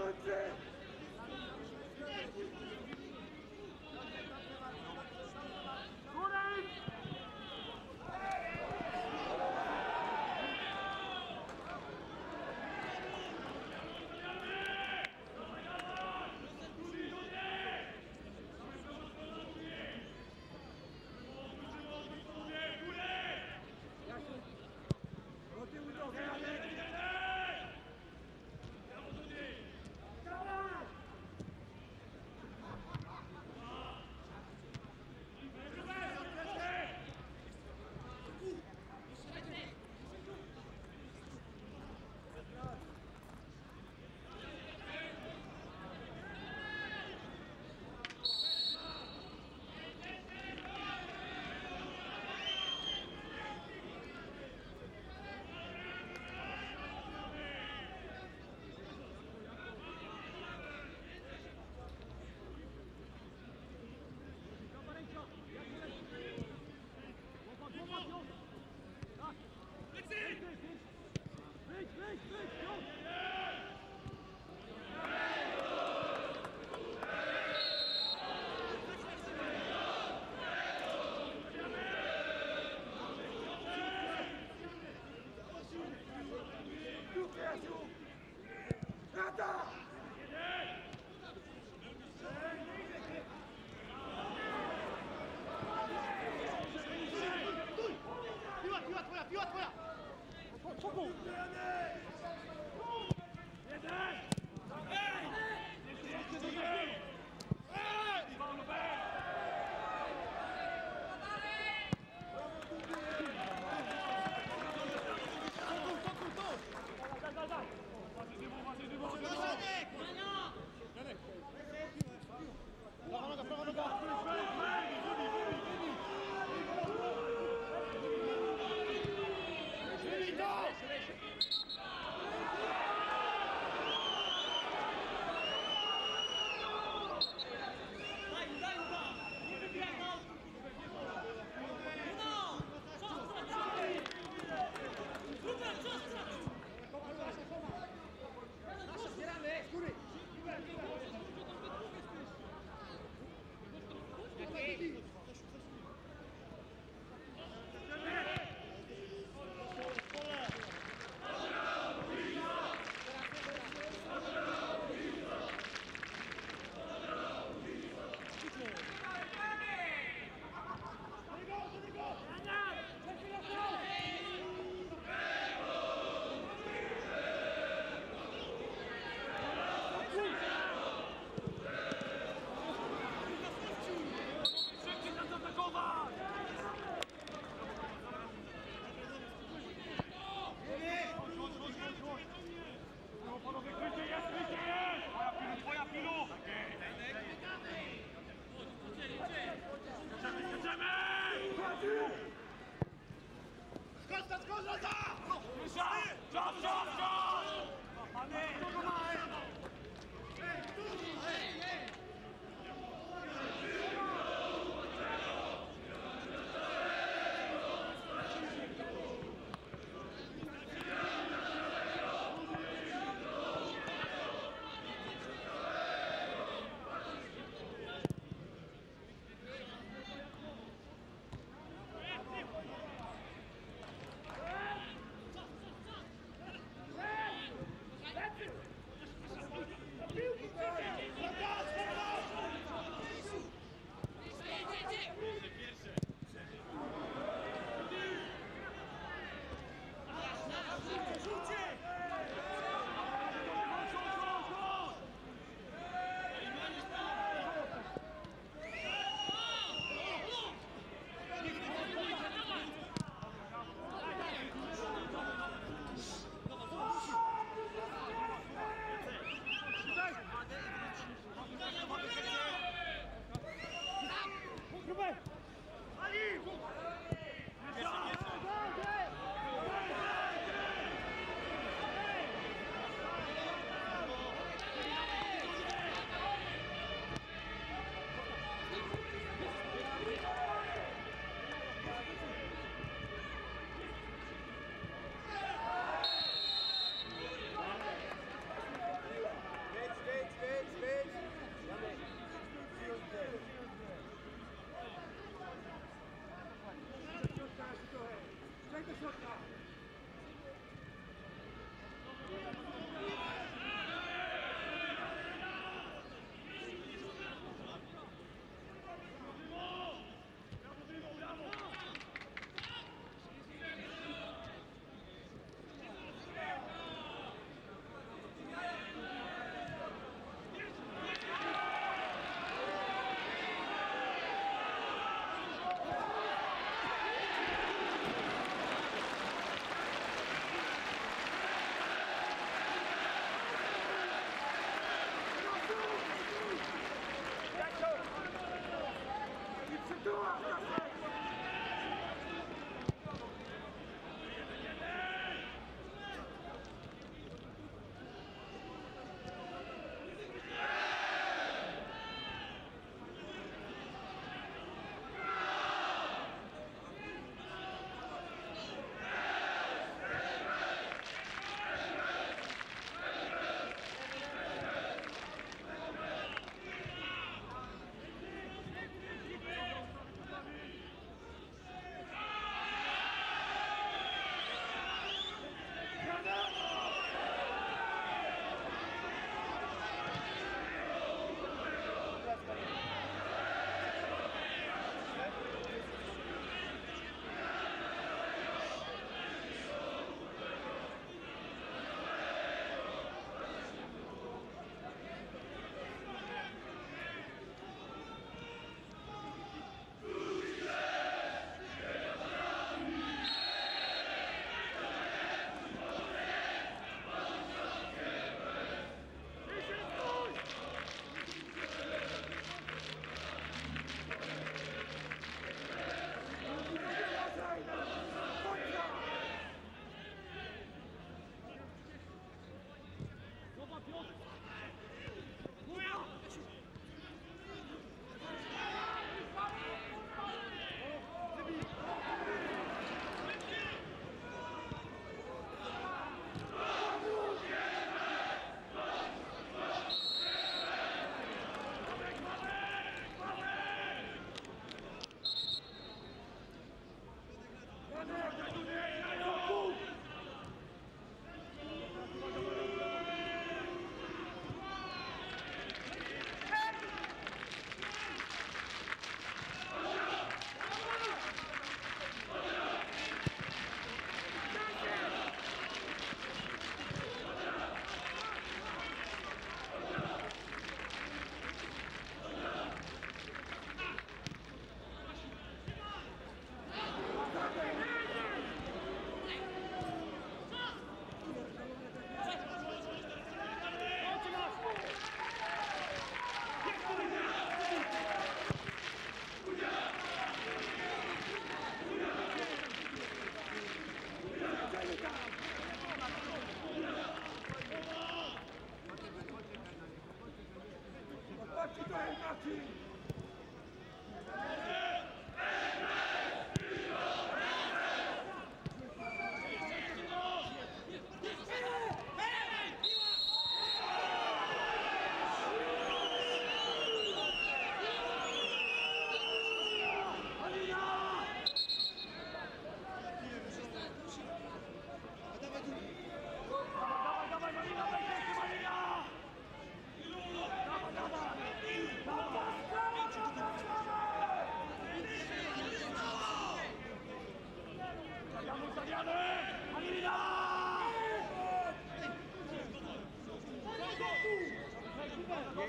Thank you.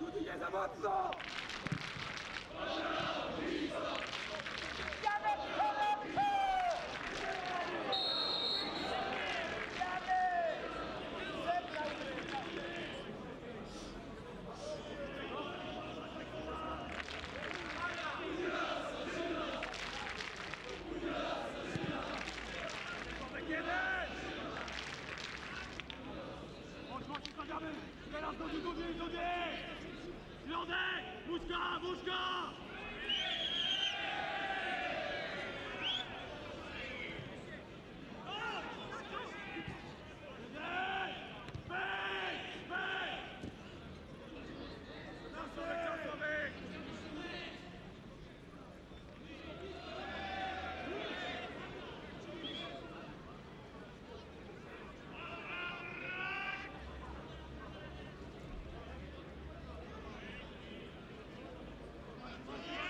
Ludzie, za mocno! Chodź, Yeah.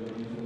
Thank you.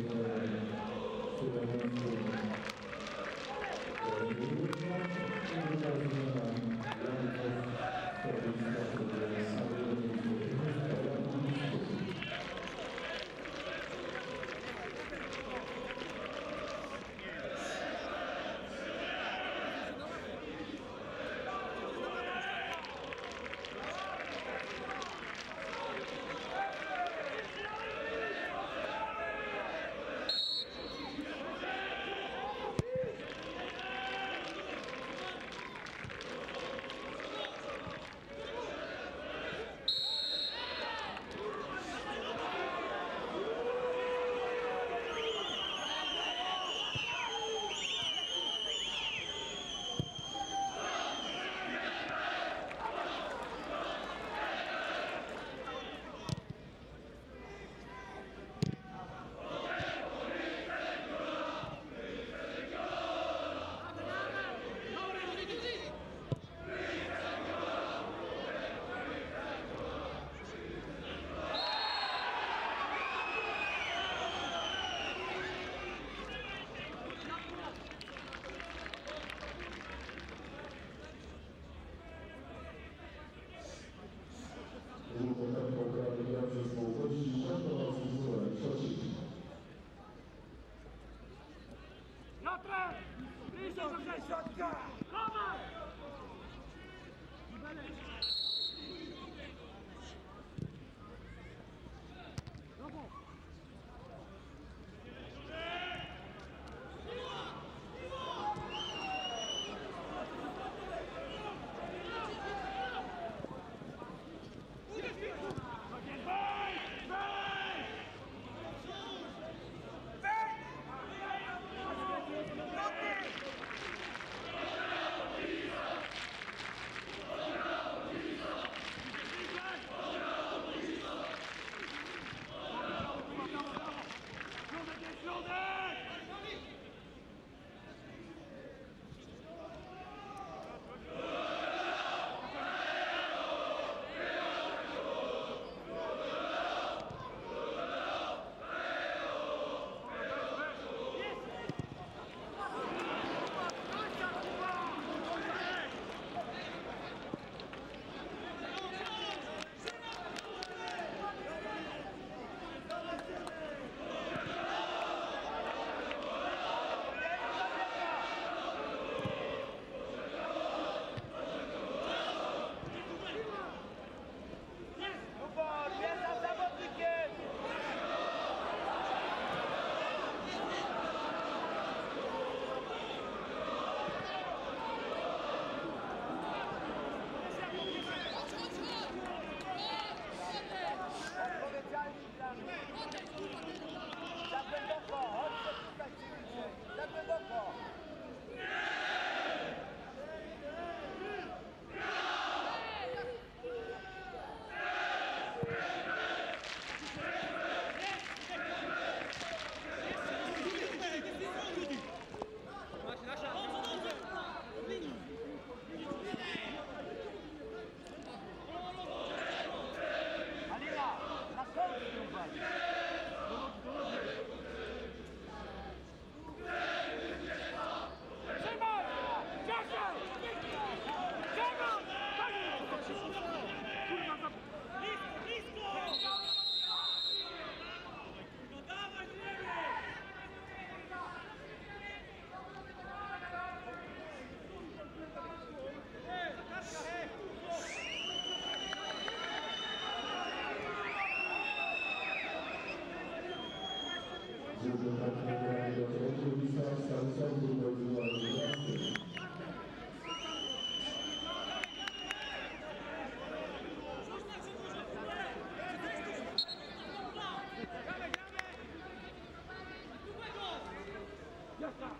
Bliżej do środka! Roman!